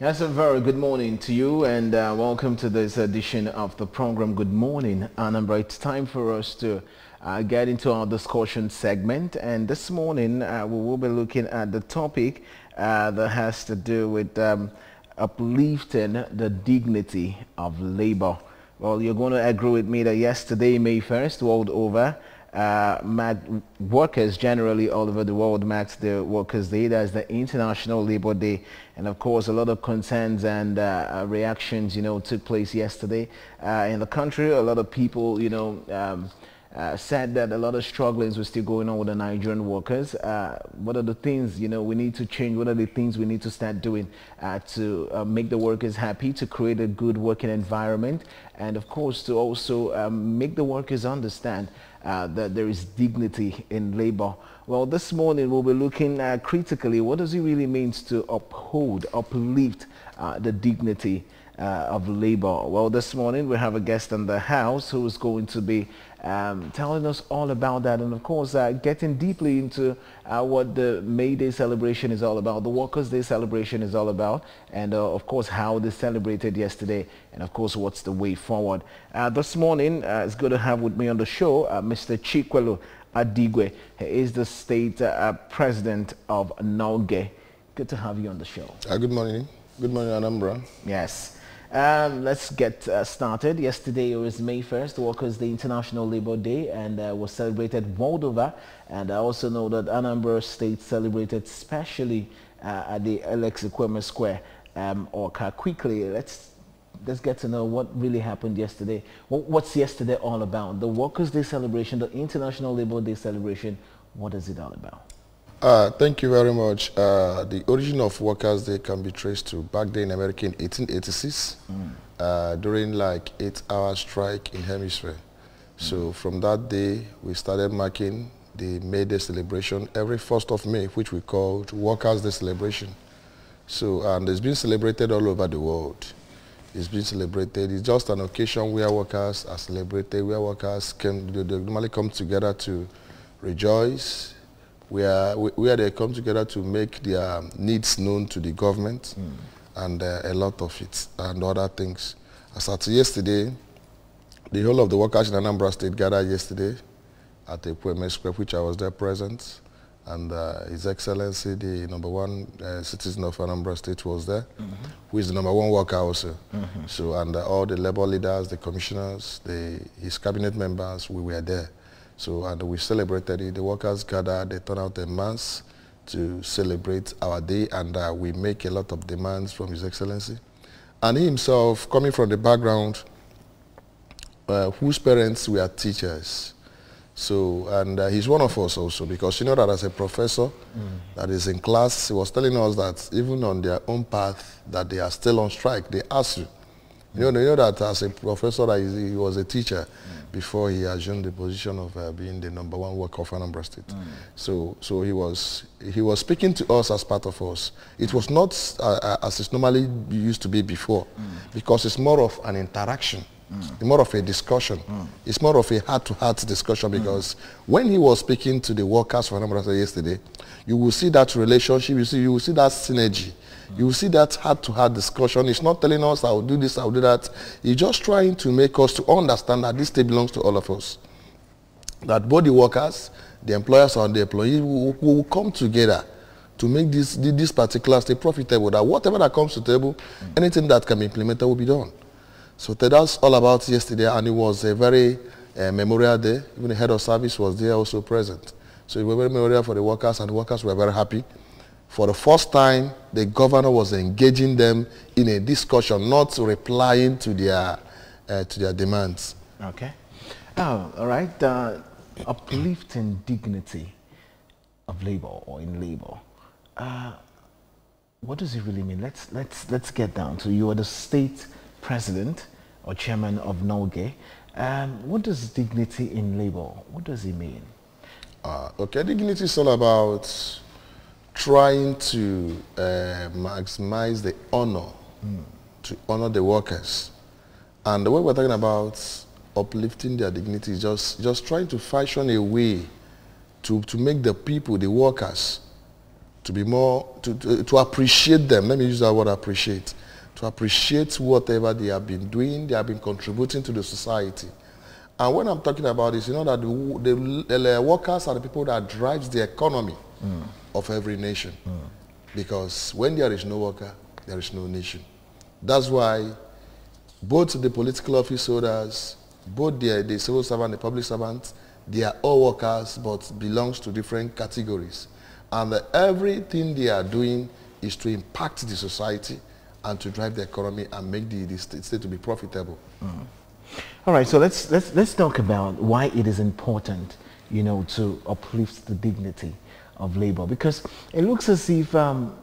Yes, a very good morning to you and uh, welcome to this edition of the program Good Morning Anambra. It's time for us to uh, get into our discussion segment and this morning uh, we will be looking at the topic uh, that has to do with um, uplifting the dignity of labor. Well, you're going to agree with me that yesterday, May 1st, world over, uh, workers generally all over the world marked the Workers' Day. That's the International Labour Day. And of course, a lot of concerns and uh, reactions, you know, took place yesterday uh, in the country. A lot of people, you know, um, uh, said that a lot of strugglings were still going on with the Nigerian workers. Uh, what are the things you know we need to change? What are the things we need to start doing uh, to make the workers happy, to create a good working environment, and of course to also um, make the workers understand uh, that there is dignity in labor. Well, this morning we'll be looking uh, critically what does it really mean to uphold, uplift the dignity of labor. Well, this morning we have a guest in the house who is going to be um, telling us all about that and of course uh, getting deeply into uh, what the May Day celebration is all about, the Workers' Day celebration is all about and uh, of course how they celebrated yesterday and of course what's the way forward. Uh, this morning uh, it's good to have with me on the show uh, Mr. Chikwelu Adigwe. He is the state president of NULGE. Good to have you on the show. good morning. Good morning, Anambra. Yes. Um, let's get uh, started. Yesterday was May 1st, Workers' Day, International Labour Day, and uh, was celebrated world over. And I also know that Anambra State celebrated specially uh, at the Alex Ekwueme Square. Um, or quickly, let's let's get to know what really happened yesterday. What's yesterday all about? The Workers' Day celebration, the International Labour Day celebration. What is it all about? Uh, thank you very much. Uh, the origin of Workers' Day can be traced to back then in America in 1886 mm. uh, during like eight-hour strike in hemisphere. Mm. So from that day, we started marking the May Day celebration every 1st of May, which we called Workers' Day celebration. So, and it's been celebrated all over the world. It's been celebrated. It's just an occasion where workers are celebrated, where workers can they normally come together to rejoice, where, where they come together to make their needs known to the government mm. and uh, a lot of it and other things. As at yesterday, the whole of the workers in Anambra State gathered yesterday at the Ekwueme Square, which I was there present. And uh, His Excellency, the number one uh, citizen of Anambra State was there, mm -hmm. who is the number one worker also. Mm -hmm. So, and uh, all the labor leaders, the commissioners, the, his cabinet members, we were there. So, and we celebrated it. The workers gathered, they turned out a mass to celebrate our day, and uh, we make a lot of demands from His Excellency. And he himself, coming from the background uh, whose parents were teachers, so, and uh, he's one of us also because you know that as a professor mm. that is in class, he was telling us that even on their own path that they are still on strike, they ask you. You, know, you know that as a professor, that he was a teacher. Mm before he assumed the position of uh, being the number one worker of Anambra State. Mm. So, so he was he was speaking to us as part of us. It was not uh, uh as it normally used to be before, mm. because it's more of an interaction. Mm. more of a discussion. Mm. It's more of a heart-to-heart -heart discussion because mm. when he was speaking to the workers for Anambra yesterday, you will see that relationship, you, see, you will see that synergy you will see that heart-to-heart discussion. He's not telling us, I'll do this, I'll do that. He's just trying to make us to understand that this state belongs to all of us. That the workers, the employers and the employees will, will come together to make this, this particular state profitable. That whatever that comes to table, anything that can be implemented will be done. So that's all about yesterday, and it was a very uh, memorial day. Even the head of service was there also present. So it was very memorial for the workers, and the workers were very happy for the first time, the governor was engaging them in a discussion, not replying to their, uh, to their demands. Okay. Oh, all right. Uh, uplifting dignity of labor or in labor. Uh, what does it really mean? Let's, let's, let's get down to you are the state president or chairman of NULGE. Um, what does dignity in labor, what does it mean? Uh, okay, dignity is all about trying to uh, maximize the honor, mm. to honor the workers. And the way we're talking about uplifting their dignity is just, just trying to fashion a way to, to make the people, the workers, to be more, to, to, to appreciate them. Let me use that word appreciate. To appreciate whatever they have been doing, they have been contributing to the society. And when I'm talking about this, you know that the, the, the workers are the people that drives the economy mm. of every nation. Mm. Because when there is no worker, there is no nation. That's why both the political office holders, both the, the civil servant, the public servants, they are all workers but belongs to different categories. And everything they are doing is to impact the society and to drive the economy and make the, the state, state to be profitable. Mm. All right, so let's, let's, let's talk about why it is important, you know, to uplift the dignity of labor. Because it looks as if um,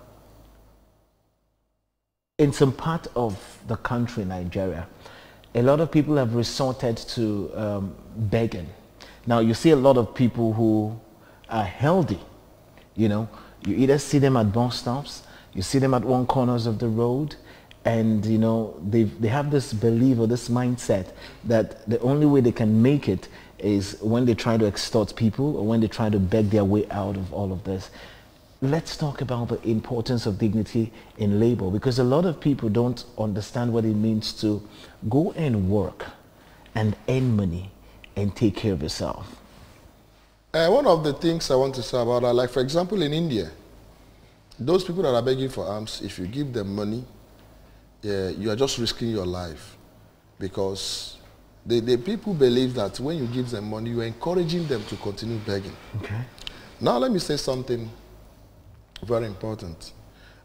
in some part of the country, Nigeria, a lot of people have resorted to um, begging. Now, you see a lot of people who are healthy, you know, you either see them at bus stops, you see them at one corners of the road, and you know they they have this belief or this mindset that the only way they can make it is when they try to extort people or when they try to beg their way out of all of this let's talk about the importance of dignity in labor because a lot of people don't understand what it means to go and work and earn money and take care of yourself. Uh, one of the things I want to say about that, like for example in India, those people that are begging for arms, if you give them money, you are just risking your life because the, the people believe that when you give them money, you're encouraging them to continue begging. Okay. Now let me say something very important.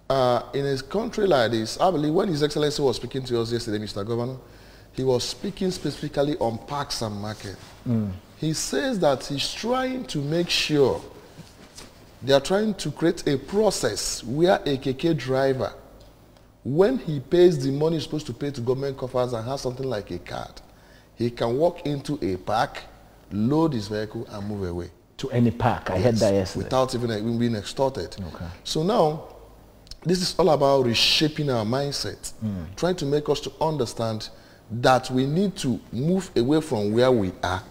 Uh, in a country like this, I believe when His Excellency was speaking to us yesterday, Mr. Governor, he was speaking specifically on parks and market. Mm. He says that he's trying to make sure they are trying to create a process where a Keke driver, when he pays the money he's supposed to pay to government coffers and has something like a card, he can walk into a park, load his vehicle, and move away to any park. I yes, heard that yesterday. Without even being extorted. Okay. So now, this is all about reshaping our mindset, mm. trying to make us to understand that we need to move away from where we are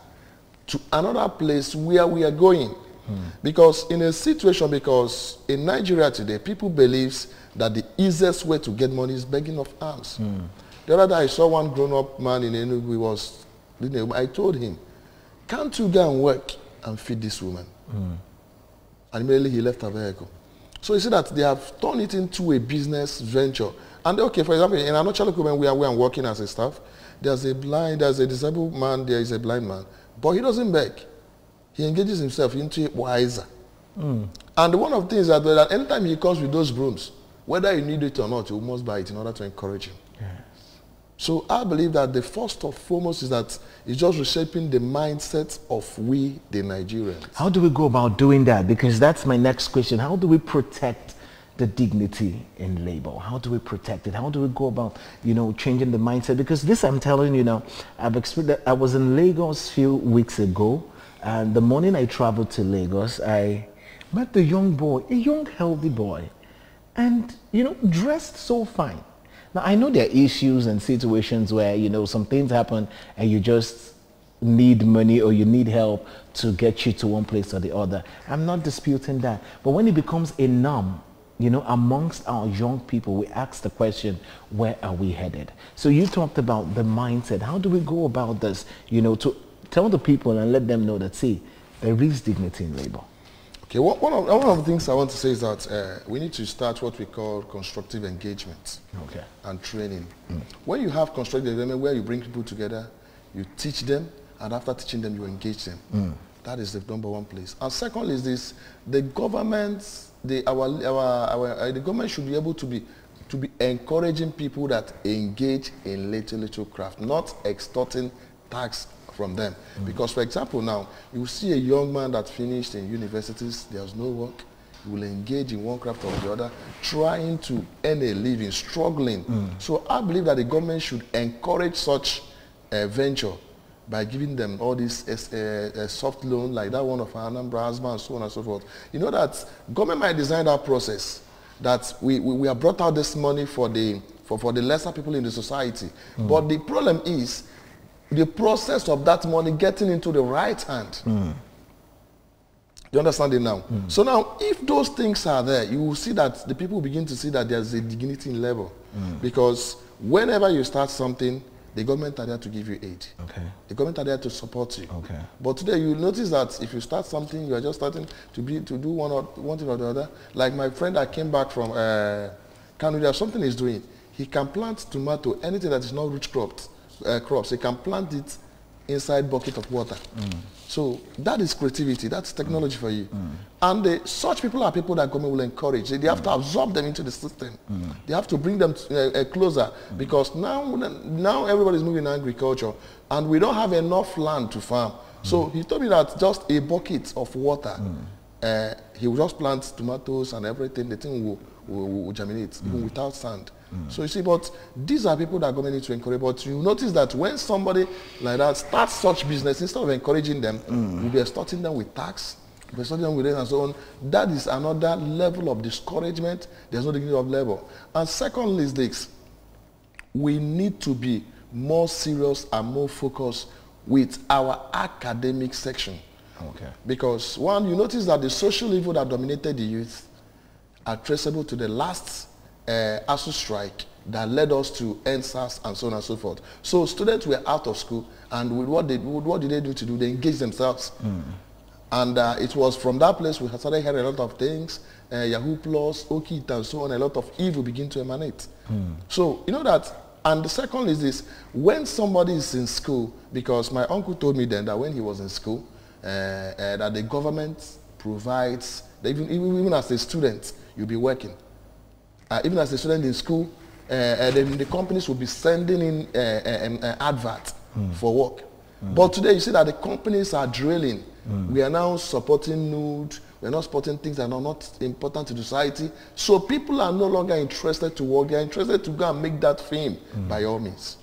to another place where we are going. Mm. Because in a situation, because in Nigeria today, people believe that the easiest way to get money is begging of alms. Mm. The other day, I saw one grown-up man in Enugu, he was, I told him, can't you go and work? and feed this woman. Mm. And immediately he left her vehicle. So you see that they have turned it into a business venture. And okay, for example, in another local we are, we are working as a staff, there's a blind, there's a disabled man, there is a blind man. But he doesn't beg. He engages himself into it wiser. Mm. And one of the things that, that anytime he comes with those brooms, whether you need it or not, you must buy it in order to encourage him. So I believe that the first and foremost is that it's just reshaping the mindset of we, the Nigerians. How do we go about doing that? Because that's my next question. How do we protect the dignity in labor? How do we protect it? How do we go about, you know, changing the mindset? Because this, I'm telling you now, I've experienced. I was in Lagos a few weeks ago, and the morning I traveled to Lagos, I met a young boy, a young healthy boy, and you know, dressed so fine now, I know there are issues and situations where, you know, some things happen and you just need money or you need help to get you to one place or the other. I'm not disputing that. But when it becomes a norm, you know, amongst our young people, we ask the question, where are we headed? So you talked about the mindset. How do we go about this, you know, to tell the people and let them know that, see, there is dignity in labor? Okay, one, of, one of the things I want to say is that uh, we need to start what we call constructive engagement okay. and training. Mm. When you have constructive engagement where you bring people together, you teach them, and after teaching them, you engage them. Mm. That is the number one place. And second is this, the government, the, our, our, our, uh, the government should be able to be, to be encouraging people that engage in little, little craft, not extorting tax from them. Mm. Because, for example, now, you see a young man that finished in universities, there's no work, he will engage in one craft or the other, trying to earn a living, struggling. Mm. So I believe that the government should encourage such a venture by giving them all this uh, uh, soft loan like that one of Anambra Asma and so on and so forth. You know that government might design that process that we, we, we have brought out this money for the, for, for the lesser people in the society. Mm. But the problem is the process of that money getting into the right hand. Mm. You understand it now? Mm. So now, if those things are there, you will see that the people begin to see that there's a dignity in level. Mm. Because whenever you start something, the government are there to give you aid. Okay. The government are there to support you. Okay. But today you notice that if you start something, you are just starting to be to do one or one thing or the other. Like my friend that came back from uh, Canada, something he's doing. He can plant tomato, anything that is not root crops, uh, crops. He can plant it inside bucket of water. Mm. So that is creativity. That's technology mm. for you. Mm. And the, such people are people that government will encourage. They, they have to absorb them into the system. They have to bring them to, uh, uh, closer because now, now everybody's moving in agriculture and we don't have enough land to farm. So he told me that just a bucket of water, uh, he will just plant tomatoes and everything. The thing will, will, will germinate even without sand. Mm. So you see, but these are people that government need to encourage. But you notice that when somebody like that starts such business, instead of encouraging them, mm. you'll be extorting them with tax, you'll be extorting them with rent and so on. That is another level of discouragement. There's no degree of level. And secondly is this. We need to be more serious and more focused with our academic section. Okay. Because one, you notice that the social evil that dominated the youth are traceable to the last uh, ASUU strike that led us to NSAS and so on and so forth. So students were out of school, and with what, they, with what did they do to do? They engaged themselves. Mm. And uh, it was from that place we started hearing a lot of things, uh, Yahoo Plus, Okit, and so on, a lot of evil begin to emanate. Mm. So, you know that, and the second is this, when somebody is in school, because my uncle told me then that when he was in school, uh, uh that the government provides, even, even as a student, you'll be working uh, even as a student in school, uh, uh then the companies will be sending in uh, uh, um, adverts mm. for work. Mm. But today you see that the companies are drilling. Mm. We are now supporting nude. We are not supporting things that are not important to society. So people are no longer interested to work. They are interested to go and make that fame by all means.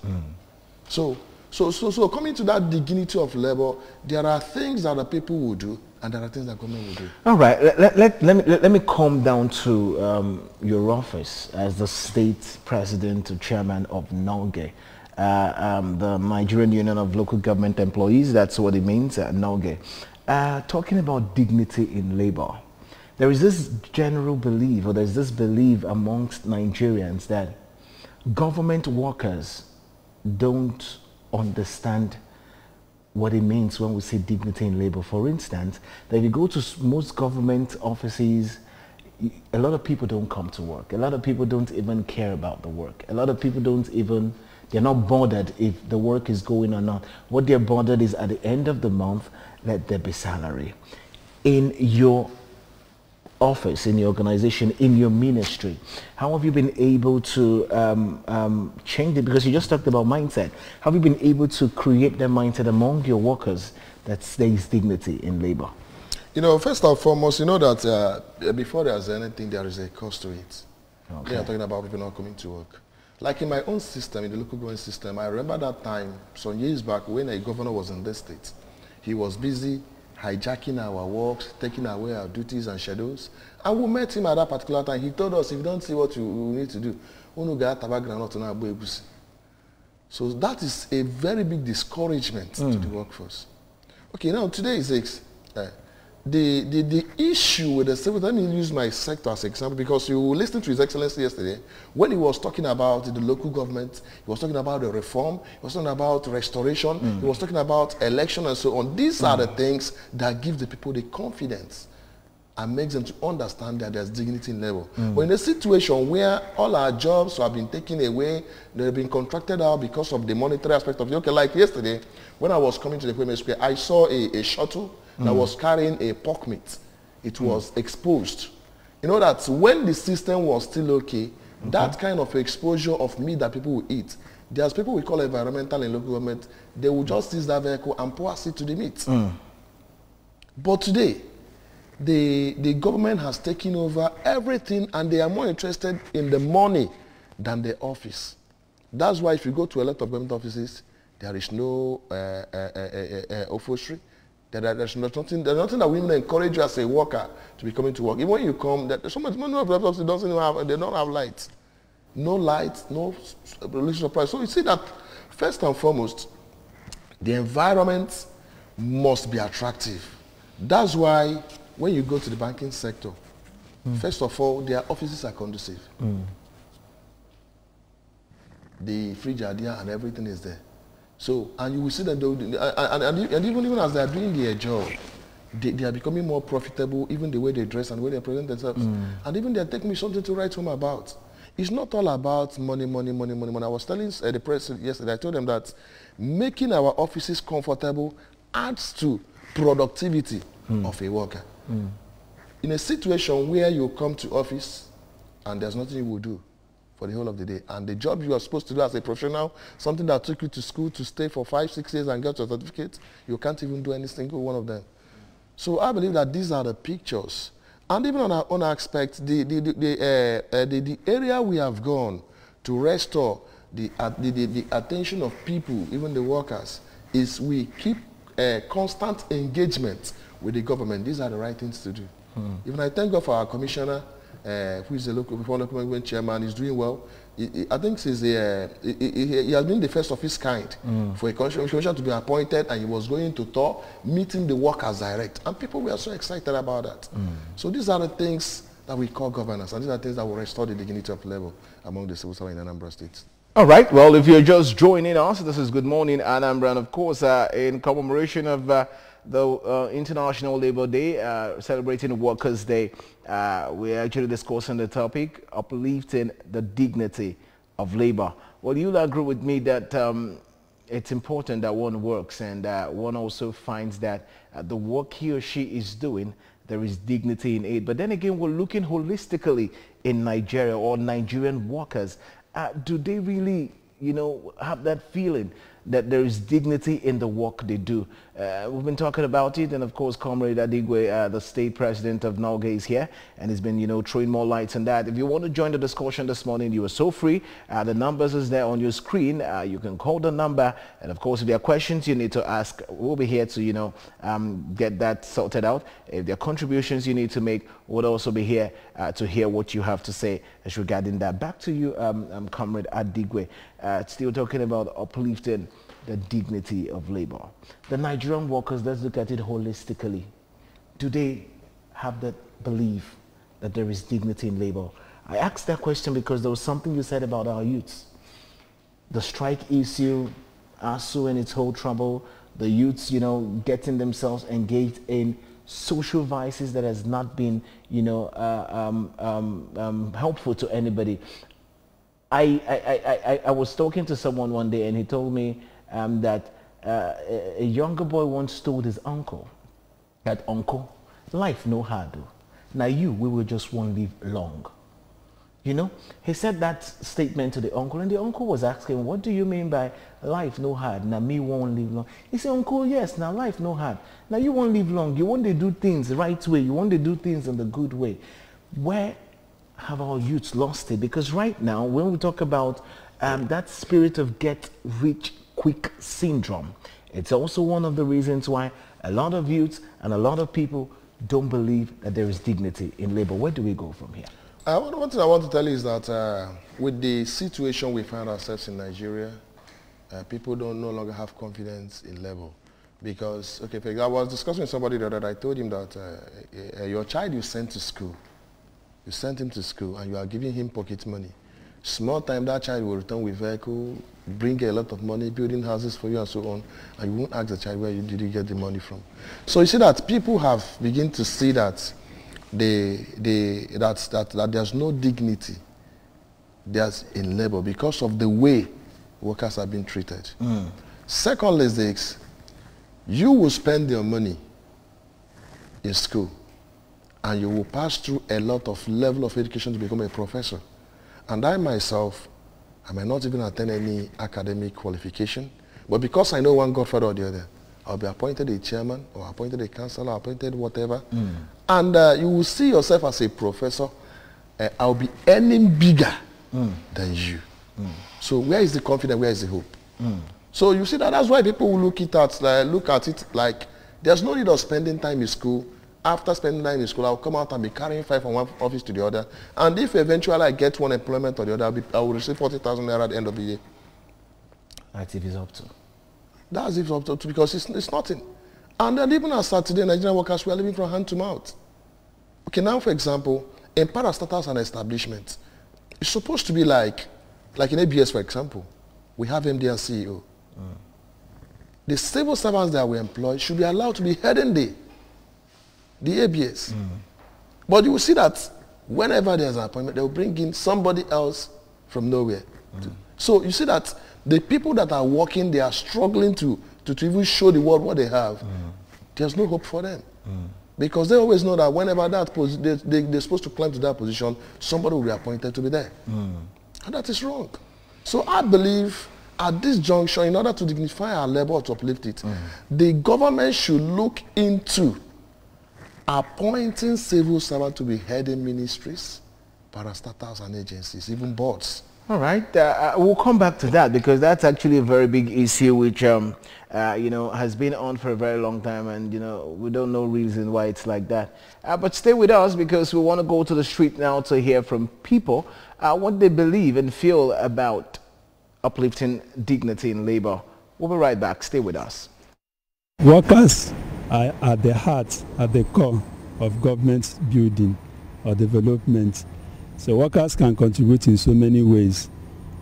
So, so, so, so coming to that dignity of labor, there are things that the people will do and there are things that government will do. All right, let, let, let, let me, let, let, me come down to um, your office as the state president or chairman of NULGE, uh, um, the Nigerian Union of Local Government Employees, that's what it means, uh. Uh, talking about dignity in labor, there is this general belief, or there's this belief amongst Nigerians that government workers don't understand what it means when we say dignity in labor. For instance, that if you go to most government offices, a lot of people don't come to work. A lot of people don't even care about the work. A lot of people don't even, they're not bothered if the work is going or not. What they're bothered is at the end of the month, let there be salary. In your office, in your organization, in your ministry? How have you been able to um, um, change it? Because you just talked about mindset. Have you been able to create that mindset among your workers that stays dignity in labor? You know, first and foremost, you know that uh, before there's anything, there is a cost to it. Okay. We are talking about people not coming to work. Like in my own system, in the local government system, I remember that time, some years back, when a governor was in this state. He was busy hijacking our works, taking away our duties and schedules. And we met him at that particular time. He told us, if you don't see what you, need to do, so that is a very big discouragement mm. to the workforce. Okay, now today is uh, the, the, the issue with the civil, let me use my sector as an example because you listened to His Excellency yesterday when he was talking about the local government, he was talking about the reform, he was talking about restoration, mm. he was talking about election and so on. These mm. are the things that give the people the confidence and makes them to understand that there's dignity in level. Mm. But in a situation where all our jobs have been taken away, they've been contracted out because of the monetary aspect of it. Okay, like yesterday, when I was coming to the Premier Square, I saw a, a shuttle that was carrying a pork meat. It was exposed. You know that when the system was still okay, that kind of exposure of meat that people will eat, there's people we call environmental and local government, they will just use that vehicle and pour acid to the meat. Mm. But today, the, the government has taken over everything and they are more interested in the money than the office. That's why if you go to a lot of government offices, there is no uh, uh, uh, uh, uh officery, there, there's nothing, there's nothing that women encourage you as a worker to be coming to work. Even when you come, there's so much money of laptops doesn't have, they don't have lights. No lights, no relation supply. So you see that first and foremost, the environment must be attractive. That's why when you go to the banking sector, mm. first of all, their offices are conducive. Mm. The fridge are there and everything is there. So, and you will see that, and, and, and, even, even as they are doing their job, they, they, are becoming more profitable, even the way they dress and the way they present themselves. Mm. And even they are taking me something to write home about. It's not all about money, money, money, money, money. I was telling uh, the press yesterday, I told them that making our offices comfortable adds to productivity mm. of a worker. Mm. In a situation where you come to office and there's nothing you will do for the whole of the day, and the job you are supposed to do as a professional, something that took you to school to stay for five, six years and get your certificate, you can't even do any single one of them. So I believe that these are the pictures. And even on our own aspect, the, the, the, the, uh, uh, the, the area we have gone to restore the, uh, the, the, the, attention of people, even the workers, is we keep uh, constant engagement with the government. These are the right things to do. Hmm. Even I thank God for our commissioner, uh, who is the local, local government chairman, is doing well. I think he's a, he, he, has been the first of his kind mm. for a commission to be appointed and he was going to tour, meeting the workers direct. And people were so excited about that. Mm. So these are the things that we call governance and these are things that will restore the dignity of level among the civil servants in Anambra State. All right. Well, if you're just joining us, this is Good Morning Anambra. And of course, uh, in commemoration of uh, the uh, International Labour Day, uh, celebrating Workers' Day, uh, we're actually discussing the topic, uplifting the dignity of labor. Well, you'll agree with me that um, it's important that one works and uh, one also finds that the work he or she is doing, there is dignity in it. But then again, we're looking holistically in Nigeria or Nigerian workers uh, do they really, you know, have that feeling that there is dignity in the work they do? Uh, we've been talking about it, and of course, Comrade Adigwe, uh, the state president of NULGE, is here, and he's been, you know, throwing more lights on that. If you want to join the discussion this morning, you are so free. Uh, the numbers is there on your screen. Uh, you can call the number, and of course, if there are questions you need to ask, we'll be here to, you know, um, get that sorted out. If there are contributions you need to make, we'll also be here uh, to hear what you have to say as regarding that. Back to you, um, um, Comrade Adigwe. Uh, still talking about uplifting the dignity of labor. The Nigerian workers, let's look at it holistically. Do they have that belief that there is dignity in labor? I asked that question because there was something you said about our youths. The strike issue, ASUU and its whole trouble, the youths, you know, getting themselves engaged in social vices that has not been, you know, uh, um, um, um, helpful to anybody. I, I, I, I was talking to someone one day and he told me um, that uh, a younger boy once told his uncle that uncle, life no hard. Now you, we will just won't live long. You know, he said that statement to the uncle and the uncle was asking, what do you mean by life no hard? Now me won't live long. He said, uncle, yes, now life no hard. Now you won't live long. You want to do things the right way. You want to do things in the good way. Where have our youths lost it? Because right now, when we talk about um, that spirit of get rich quick syndrome. It's also one of the reasons why a lot of youths and a lot of people don't believe that there is dignity in labor. Where do we go from here? Uh, one thing I want to tell you is that uh, with the situation we find ourselves in Nigeria, uh, people don't no longer have confidence in labor. Because, okay, I was discussing with somebody that I told him that uh, uh, your child you sent to school, you sent him to school and you are giving him pocket money. Small time that child will return with vehicle, bring a lot of money, building houses for you and so on, and you won't ask the child where you, did you get the money from. So you see that people have begun to see that they, they, that, that, that there's no dignity there's in labor because of the way workers have been treated. Mm. Secondly, is this, you will spend your money in school and you will pass through a lot of level of education to become a professor. And I myself, I might not even attend any academic qualification, but because I know one godfather or the other, I'll be appointed a chairman or appointed a councillor, appointed whatever. Mm. And uh, you will see yourself as a professor. Uh, I'll be earning bigger mm. than you. Mm. So where is the confidence? Where is the hope? Mm. So you see that that's why people will look, it at, uh, look at it like there's no need of spending time in school after spending time in school, I'll come out and be carrying five from one office to the other. And if eventually I get one employment or the other, I'll be, I will receive 40,000 naira at the end of the year. That's if it's up to. That's if it's up to, because it's, it's nothing. And then even as Saturday, Nigerian workers, we are living from hand to mouth. Okay, now for example, in parastatals and establishments, it's supposed to be like, like in ABS for example, we have MD and CEO. Mm. The civil servants that we employ should be allowed to be heading the, the ABS. Mm. But you will see that whenever there's an appointment, they will bring in somebody else from nowhere. Mm. So you see that the people that are working, they are struggling to, to, to even show the world what they have. Mm. There's no hope for them. Mm. Because they always know that whenever that they, they, they're supposed to climb to that position, somebody will be appointed to be there. Mm. And that is wrong. So I believe at this juncture, in order to dignify our labor to uplift it, mm. the government should look into appointing civil servants to be heading ministries, parastatals and agencies, even boards. All right, uh, uh, we'll come back to that because that's actually a very big issue which, um, uh, you know, has been on for a very long time and, you know, we don't know reason why it's like that. Uh, but stay with us because we want to go to the street now to hear from people uh, what they believe and feel about uplifting dignity in labor. We'll be right back. Stay with us. Workers are at the heart, at the core of government building or development so workers can contribute in so many ways.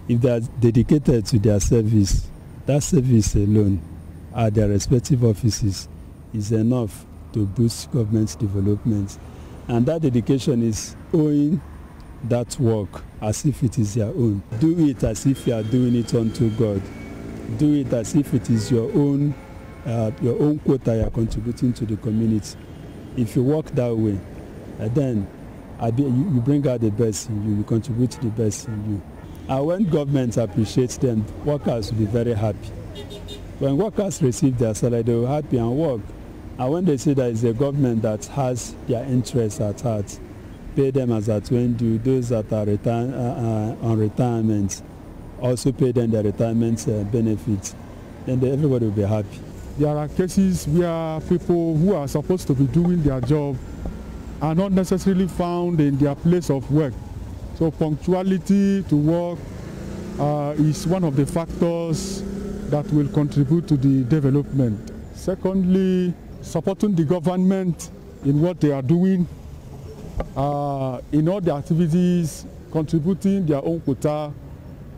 If they are dedicated to their service, that service alone at their respective offices is enough to boost government development. And that dedication is owing that work as if it is their own. Do it as if you are doing it unto God. Do it as if it is your own, uh, your own quota you are contributing to the community. If you work that way, uh, then you bring out the best in you, you contribute to the best in you. And when government appreciates them, workers will be very happy. When workers receive their salary, they will happy and work. And when they see that it's a government that has their interests at heart, pay them as at when due, those that are retire, uh, uh, on retirement, also pay them their retirement uh, benefits, then they, everybody will be happy. There are cases where people who are supposed to be doing their job are not necessarily found in their place of work. So punctuality to work uh, is one of the factors that will contribute to the development. Secondly, supporting the government in what they are doing, uh, in all the activities, contributing their own quota,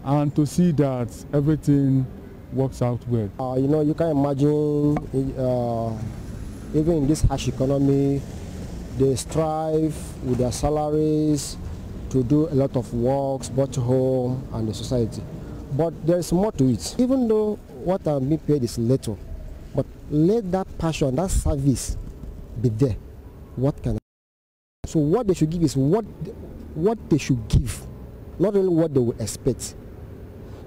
and to see that everything works out well. Uh, you know, you can imagine, uh, even in this harsh economy, they strive with their salaries to do a lot of works both home and the society. But there is more to it. Even though what I'm being paid is little, but let that passion, that service be there. What can I So what they should give is what what they should give, not only what they will expect.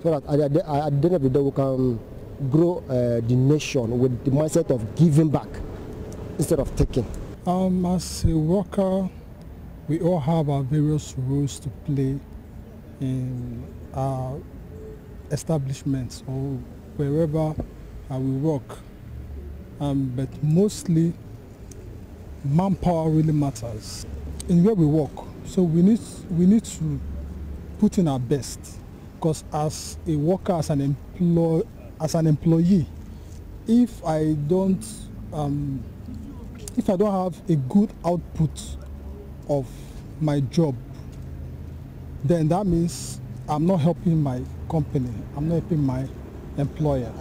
So that at the, at the end of the day we can grow uh, the nation with the mindset of giving back instead of taking. Um, as a worker, we all have our various roles to play in our establishments or wherever uh, we work. Um, but mostly, manpower really matters in where we work. So we need we need to put in our best because as a worker, as an employ as an employee, if I don't um, if I don't have a good output of my job, then that means I'm not helping my company, I'm not helping my employer.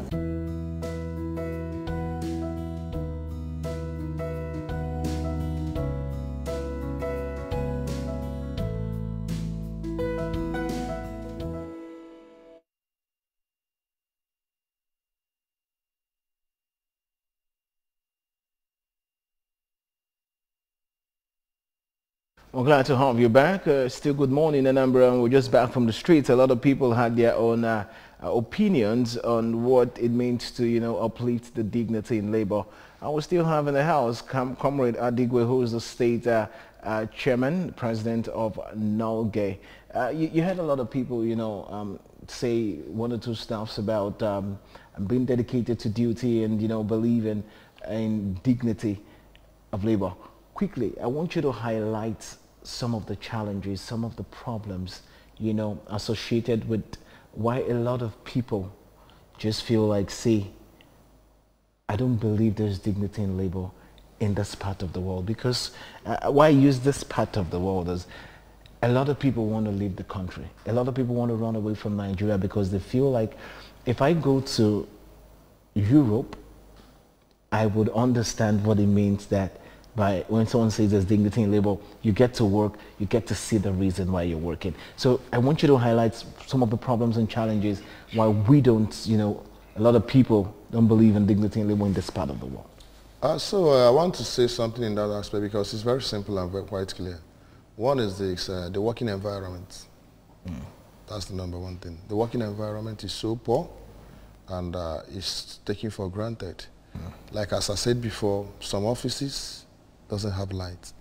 Well, glad to have you back. Uh, still good morning, um, we're just back from the streets. A lot of people had their own uh, uh, opinions on what it means to, you know, uplift the dignity in labor. I will still have in the house Com Comrade Adigwe, who is the state uh, uh, chairman, president of NULGE. Uh, you, you, had a lot of people, you know, um, say one or two stuffs about um, being dedicated to duty and, you know, believing in dignity of labor quickly, I want you to highlight some of the challenges, some of the problems, you know, associated with why a lot of people just feel like, see, I don't believe there's dignity in labor. in this part of the world? Because uh, why use this part of the world as a lot of people want to leave the country. A lot of people want to run away from Nigeria because they feel like if I go to Europe, I would understand what it means that by when someone says there's dignity in labor, you get to work, you get to see the reason why you're working. So I want you to highlight some of the problems and challenges why we don't, you know, a lot of people don't believe in dignity in labor in this part of the world. Uh, so uh, I want to say something in that aspect because it's very simple and very quite clear. One is this, uh, the working environment. Mm. That's the number one thing. The working environment is so poor and uh, it's taken for granted. Mm. Like as I said before, some offices doesn't have lights.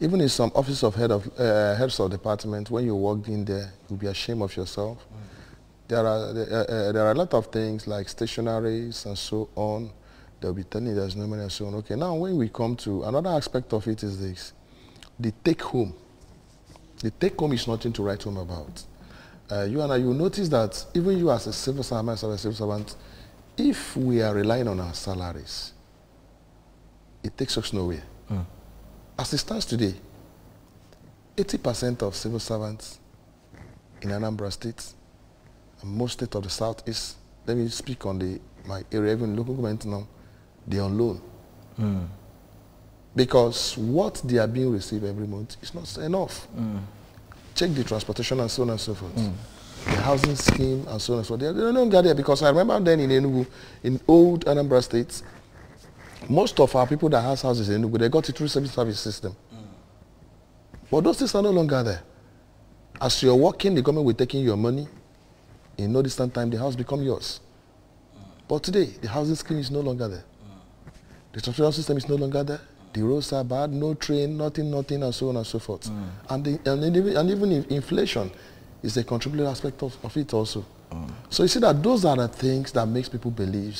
Even in some office of, head of uh, heads of department, when you walk in there, you'll be ashamed of yourself. Mm. There, are, uh, there are a lot of things like stationaries and so on. They'll be telling you there's no money and so on. Okay, now when we come to another aspect of it is this. The take home. The take home is nothing to write home about. Uh, you and I, you notice that even you as a civil servant, as a civil servant, if we are relying on our salaries, it takes us nowhere. Mm. As it stands today, 80% of civil servants in Anambra State and most states of the southeast, let me speak on the my area, even local government now, they're on loan. Mm. Because what they are being received every month is not enough. Mm. Check the transportation and so on and so forth. Mm. The housing scheme and so on and so forth. They, they don't get there because I remember then in Enugu, in old Anambra State, most of our people that has houses in Enugu, they got it through service service system. Mm. But those things are no longer there. As you're working, the government will taking your money. In no distant time, the house become yours. Mm. But today, the housing scheme is no longer there. Mm. The transportation system is no longer there. The roads are bad, no train, nothing, nothing, and so on and so forth. Mm. And, the, and, even, and even inflation is a contributing aspect of, of it also. Mm. So you see that those are the things that makes people believe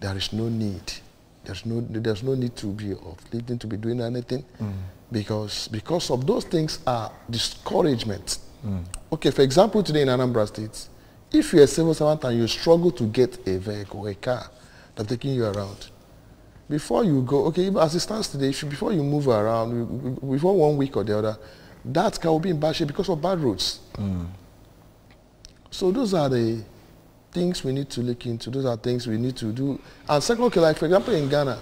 there is no need there's no, there's no need to be of needing to be doing anything mm. because, because of those things are discouragement. Mm. Okay, for example, today in Anambra State, if you're a civil servant and you struggle to get a vehicle, a car that's taking you around, before you go, okay, as it stands today, before you move around, before one week or the other, that car will be in bad shape because of bad roads. Mm. So those are the things we need to look into. Those are things we need to do. And second, like for example, in Ghana,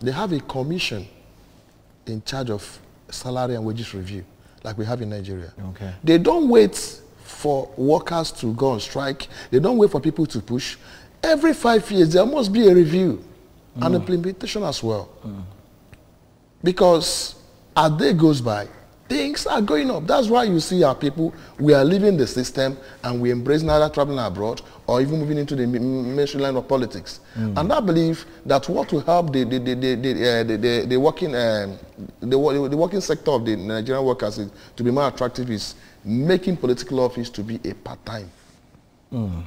they have a commission in charge of salary and wages review, like we have in Nigeria. Okay. They don't wait for workers to go on strike. They don't wait for people to push. Every five years, there must be a review mm. and implementation as well. Mm. Because as day goes by, things are going up. That's why you see our people, we are leaving the system and we embrace either traveling abroad or even moving into the mainstream line of politics. Mm. And I believe that what will help the, the, the, the, the, uh, the, the, the working, um, the, the working sector of the Nigerian workers is, to be more attractive is making political office to be a part-time. Mm.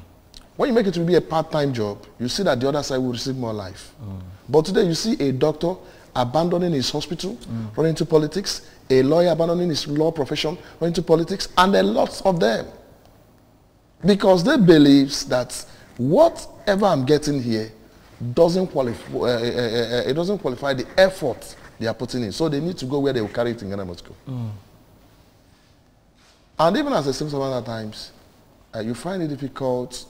When you make it to be a part-time job, you see that the other side will receive more life. Mm. But today you see a doctor abandoning his hospital, mm. running into politics, a lawyer abandoning his law profession, running into politics, and a lot of them. Because they believe that whatever I'm getting here doesn't qualify, uh, uh, uh, uh, it doesn't qualify the effort they are putting in. So they need to go where they will carry it in Ghana go. Mm. And even as a civil servant at times, uh, you find it difficult.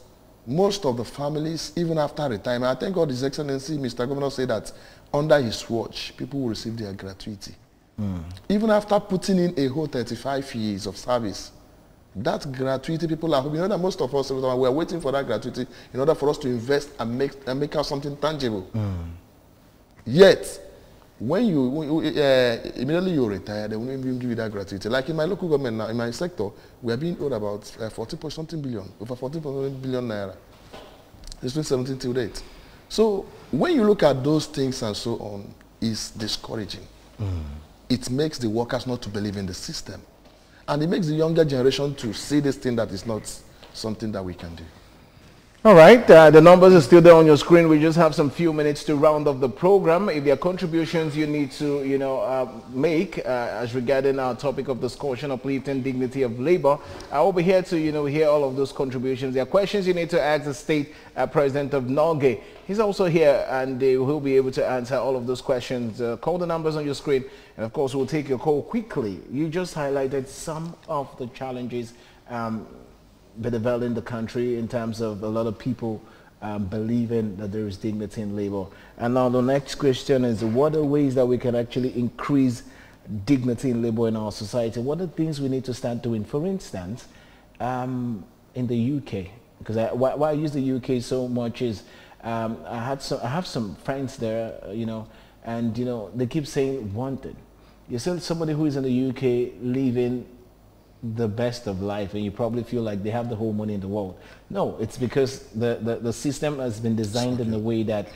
Most of the families, even after retirement, I thank God His Excellency, Mr. Governor, said that under his watch, people will receive their gratuity. Mm. Even after putting in a whole 35 years of service, that gratuity people are hoping. You know that most of us we are waiting for that gratuity in order for us to invest and make and make out something tangible. Mm. Yet, when you, when you uh, immediately you retire, they won't even give you that gratuity. Like in my local government now, in my sector, we are being owed about uh, 40 point something billion, over 40 billion naira. It's been 17 till date. So when you look at those things and so on, it's discouraging. Mm. It makes the workers not to believe in the system. And it makes the younger generation to see this thing that is not something that we can do. All right, uh, the numbers are still there on your screen. We just have some few minutes to round off the program. If there are contributions you need to, you know, uh, make uh, as regarding our topic of discussion, uplifting dignity of labor, I will be here to, you know, hear all of those contributions. There are questions you need to ask the state uh, president of NULGE. He's also here and he will be able to answer all of those questions. Uh, call the numbers on your screen and of course we'll take your call quickly. You just highlighted some of the challenges um, bedeviling the country in terms of a lot of people um, believing that there is dignity in labor. And now the next question is what are ways that we can actually increase dignity in labor in our society? What are things we need to start doing? For instance, um, in the UK, because why, why, I use the UK so much is um, I had some, I have some friends there, uh, you know, and you know they keep saying wanted. You see somebody who is in the UK living the best of life and you probably feel like they have the whole money in the world. No, it's because the, the, the system has been designed in a way that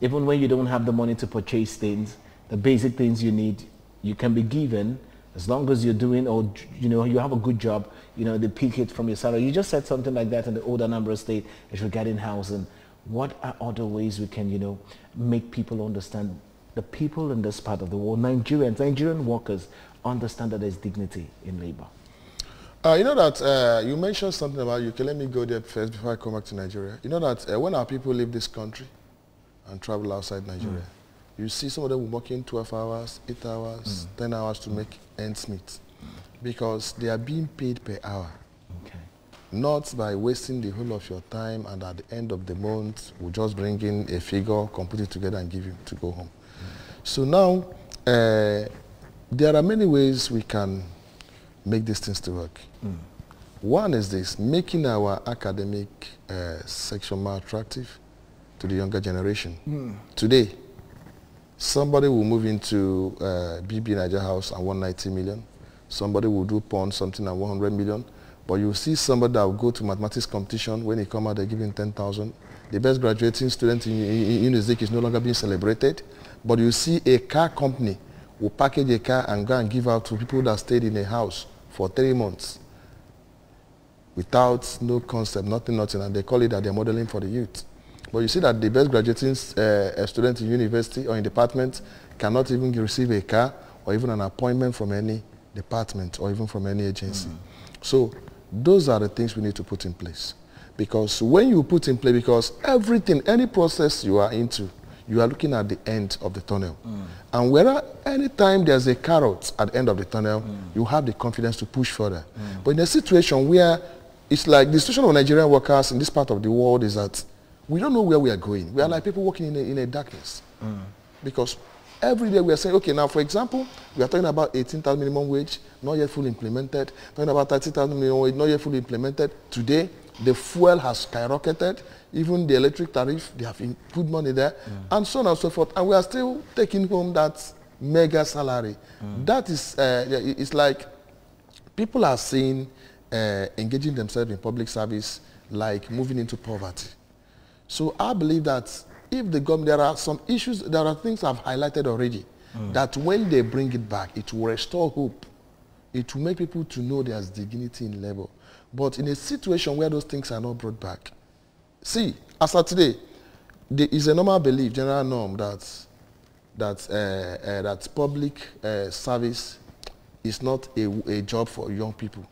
even when you don't have the money to purchase things, the basic things you need, you can be given as long as you're doing or you know you have a good job, you know, they pick it from your salary. You just said something like that in the older number of state as regarding housing. What are other ways we can, you know, make people understand the people in this part of the world, Nigerians, Nigerian workers, understand that there's dignity in labor? Uh, you know that uh, you mentioned something about UK. Let me go there first before I come back to Nigeria. You know that uh, when our people leave this country and travel outside Nigeria, mm. you see some of them working 12 hours, 8 hours, mm. 10 hours to mm. make ends meet mm. because they are being paid per hour. Okay. Not by wasting the whole of your time and at the end of the month, we just bring in a figure, compute it together and give you to go home. Mm. So now, uh, there are many ways we can make these things to work. Mm. One is this, making our academic uh, section more attractive to the younger generation. Mm. Today, somebody will move into uh, BB Naija House and 190 million. Somebody will do porn something at 100 million. But you see somebody that will go to mathematics competition, when he come out, they give him 10,000. The best graduating student in, in, in is no longer being celebrated. But you see a car company will package a car and go and give out to people that stayed in a house for three months without no concept, nothing, nothing, and they call it that they're modeling for the youth. But you see that the best graduating uh, student in university or in department cannot even receive a car or even an appointment from any department or even from any agency. Mm. So those are the things we need to put in place. Because when you put in place, because everything, any process you are into, you are looking at the end of the tunnel. Mm. And whether anytime there's a carrot at the end of the tunnel, mm. you have the confidence to push further. Mm. But in a situation where it's like the situation of Nigerian workers in this part of the world is that we don't know where we are going. We are like people walking in a, in a darkness. Mm. Because every day we are saying, okay, now for example, we are talking about 18,000 minimum wage, not yet fully implemented. Talking about 30,000 minimum wage, not yet fully implemented. Today, the fuel has skyrocketed. Even the electric tariff, they have put money there, mm. and so on and so forth. And we are still taking home that mega salary. Mm. That is, uh, it's like people are seeing uh, engaging themselves in public service like moving into poverty. So I believe that if the government, there are some issues, there are things I've highlighted already, mm. that when they bring it back, it will restore hope. It will make people to know there's dignity in labor. But in a situation where those things are not brought back, see, as of today, there is a normal belief, general norm, that that uh, uh, that public uh, service is not a, a job for young people,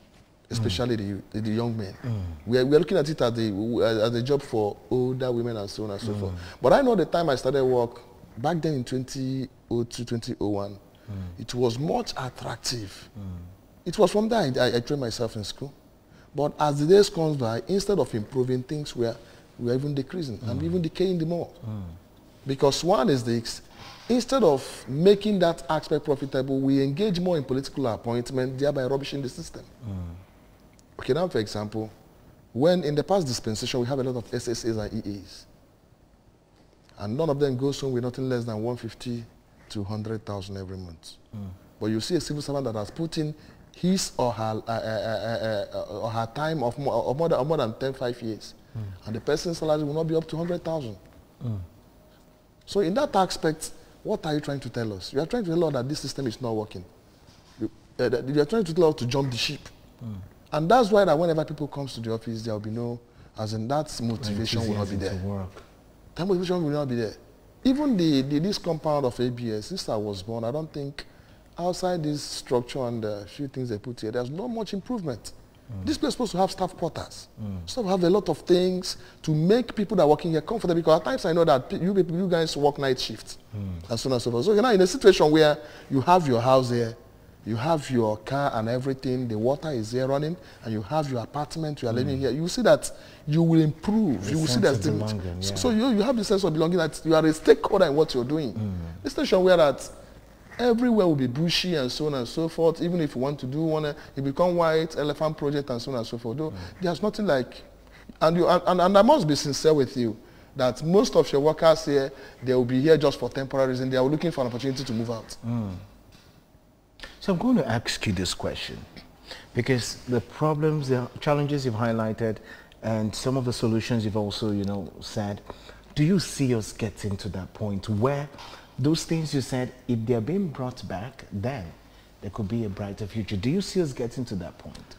especially mm. the, the young men. Mm. We, are, we are looking at it as a, as a job for older women and so on and so mm. forth. But I know the time I started work, back then in 2002, 2001, mm. it was much attractive. Mm. It was from there I, I trained myself in school. But as the days comes by, instead of improving things, we are, we are even decreasing mm. and even decaying the more. Mm. Because one is this, instead of making that aspect profitable, we engage more in political appointment, thereby rubbishing the system. Mm. Okay, now for example, when in the past dispensation we have a lot of SSAs and EAs, and none of them goes home with nothing less than 150 to 100,000 every month. Mm. But you see a civil servant that has put in his or her, uh, uh, uh, or her time of more, of more, than, more than 10, 5 years. Mm. And the person's salary will not be up to 100,000. Mm. So in that aspect, what are you trying to tell us? You are trying to tell us that this system is not working. You, you are trying to tell us to jump the ship. Mm. And that's why that whenever people comes to the office, there will be no As in that motivation will not be there. That motivation will not be there. Even the, the this compound of ABS, since I was born, I don't think outside this structure and a few things they put here, there's not much improvement. Mm. This place is supposed to have staff quarters. Mm. So have a lot of things to make people that are working here comfortable. Because at times I know that you you guys work night shift mm. and so on and so forth. So you're now in a situation where you have your house here, you have your car and everything, the water is here running, and you have your apartment, you are living here. You see that you will improve. The you will see that belonging, so- yeah. So you, you have the sense of belonging that you are a stakeholder in what you're doing. This station where that everywhere will be bushy and so on and so forth. Even if you want to do one, it become white elephant project and so on and so forth. Though mm. there's nothing like, and you and, and, I must be sincere with you that most of your workers here they will be here just for temporary reason. They are looking for an opportunity to move out. Mm. So I'm going to ask you this question because the problems, the challenges you've highlighted and some of the solutions you've also, you know, said, do you see us getting to that point where those things you said, if they're being brought back, then there could be a brighter future. Do you see us getting to that point?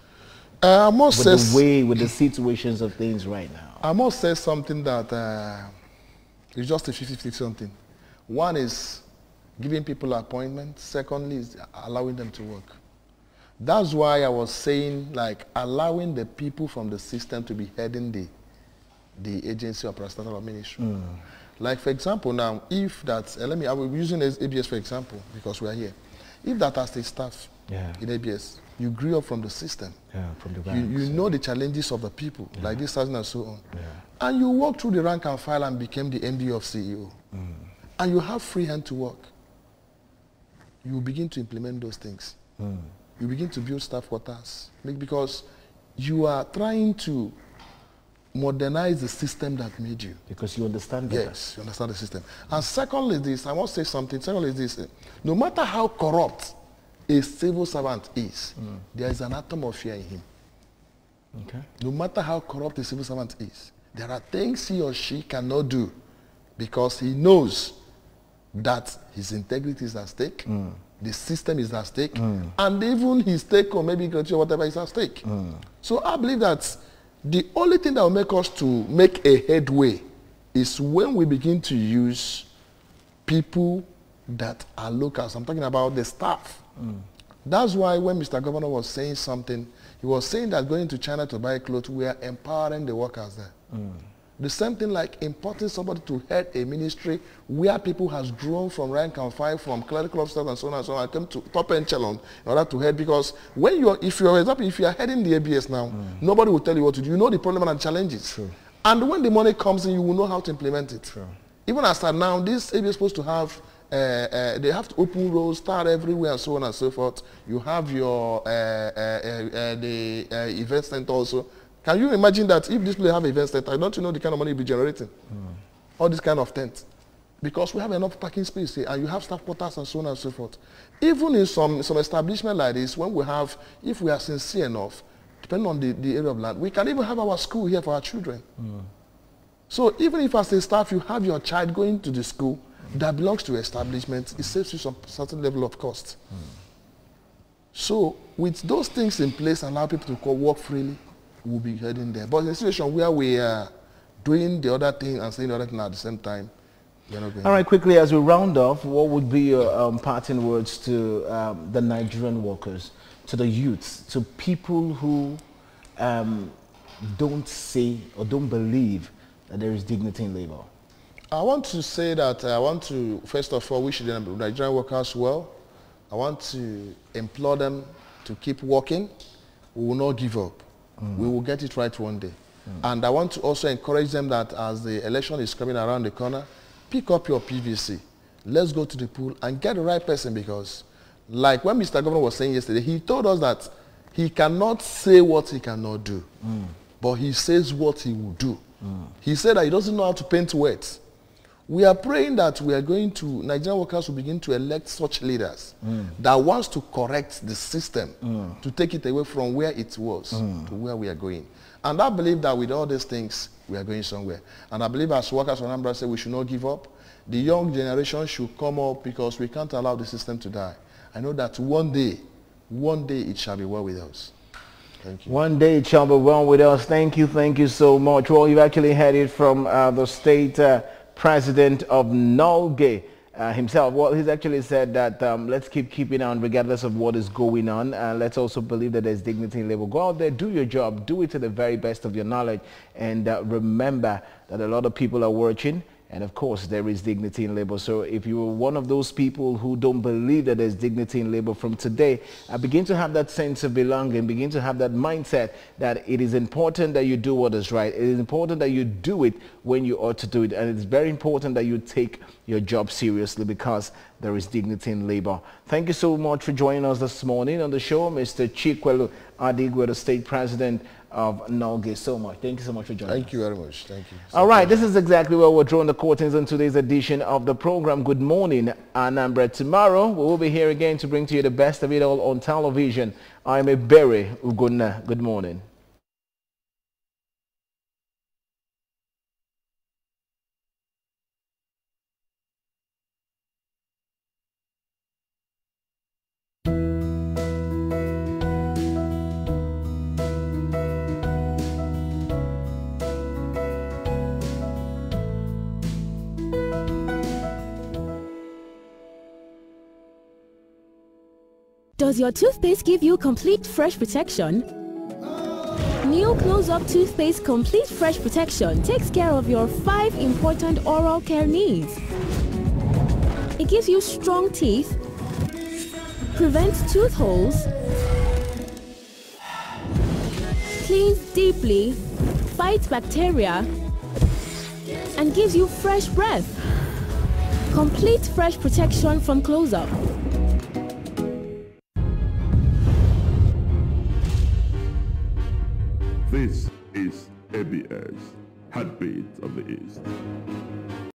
Uh, I must With say, the way, with the situations of things right now. I must say something that uh, is just a 50-50 something. One is giving people appointments. Secondly is allowing them to work. That's why I was saying like allowing the people from the system to be heading the, the agency or parastatal ministry. Like for example now, if that, uh, let me, I will be using as ABS for example because we are here. If that as a staff Yeah. in ABS, you grew up from the system, Yeah, from the you, ranks. you know the challenges of the people, like this thousand and so on. Yeah. And you walk through the rank and file and became the MD of CEO. Mm. And you have free hand to work. You begin to implement those things. Mm. You begin to build staff quarters. Because you are trying to modernize the system that made you. Because you understand better. Yes, you understand the system. And secondly, this, I must say something. Secondly, this, eh, no matter how corrupt a civil servant is, mm. there is an atom of fear in him. Okay. No matter how corrupt a civil servant is, there are things he or she cannot do because he knows that his integrity is at stake, mm. the system is at stake, mm. and even his take or maybe or whatever is at stake. So I believe that the only thing that will make us to make a headway is when we begin to use people that are locals. I'm talking about the staff. Mm. That's why when Mr. Governor was saying something, he was saying that going to China to buy clothes, we are empowering the workers there. Mm. The same thing like importing somebody to head a ministry where people has grown from rank and file, from clerical officers and so on and so on, and come to top echelon in order to head. Because when you're, if you're, example, if you are heading the ABS now, nobody will tell you what to do. You know the problem and challenges. And when the money comes in, you will know how to implement it. Even as at now, this ABS is supposed to have uh, uh, they have to open roads, start everywhere, and so on and so forth. You have your uh, uh, uh, uh, the uh, event center also. Can you imagine that if this place have event center, I don't you know the kind of money you'll be generating? All this kind of tent. Because we have enough parking space here, and you have staff quarters and so on and so forth. Even in some, some establishment like this, when we have, if we are sincere enough, depending on the, the area of land, we can even have our school here for our children. So even if as a staff you have your child going to the school that belongs to establishment, it saves you some certain level of cost. So with those things in place, allow people to work freely, we'll be heading there. But in a situation where we are doing the other thing and saying the other thing at the same time, we're not going. All right, quickly as we round off, what would be your um, parting words to um, the Nigerian workers, to the youths, to people who um, don't say or don't believe that there is dignity in labor? I want to say that I want to, first of all, wish the Nigerian workers well. I want to implore them to keep working. We will not give up. We will get it right one day. And I want to also encourage them that as the election is coming around the corner, pick up your PVC. Let's go to the pool and get the right person because, like when Mr. Governor was saying yesterday, he told us that he cannot say what he cannot do, mm. but he says what he will do. Mm. He said that he doesn't know how to paint words. We are praying that we are going to, Nigerian workers will begin to elect such leaders that wants to correct the system, to take it away from where it was to where we are going. And I believe that with all these things, we are going somewhere. And I believe as workers on Anambra say we should not give up. The young generation should come up because we can't allow the system to die. I know that one day, one day it shall be well with us. Thank you. One day it shall be well with us. Thank you, thank you so much. Well, you've actually heard it from uh, the state uh, president of NULGE uh, himself. Well, he's actually said that um, let's keep keeping on regardless of what is going on. Uh, let's also believe that there's dignity in labor. Go out there, do your job, do it to the very best of your knowledge, and uh, remember that a lot of people are watching and of course, there is dignity in labor. So if you are one of those people who don't believe that there's dignity in labor from today, I begin to have that sense of belonging, begin to have that mindset that it is important that you do what is right. It is important that you do it when you ought to do it. And it's very important that you take your job seriously because there is dignity in labor. Thank you so much for joining us this morning on the show, Mr. Chikwelu Adigwe, the state president of NULGE so much. Thank you so much for joining Thank us. you very much. Thank you. All right, this is exactly where we're drawing the curtains on today's edition of the program. Good morning, Anambra. Tomorrow, we will be here again to bring to you the best of it all on television. I'm a Berry Ugonna. Good morning. Your toothpaste give you complete fresh protection? New Close Up Toothpaste Complete Fresh Protection takes care of your five important oral care needs. It gives you strong teeth, prevents tooth holes, cleans deeply, fights bacteria, and gives you fresh breath. Complete fresh protection from Close This is ABS, Heartbeat of the East.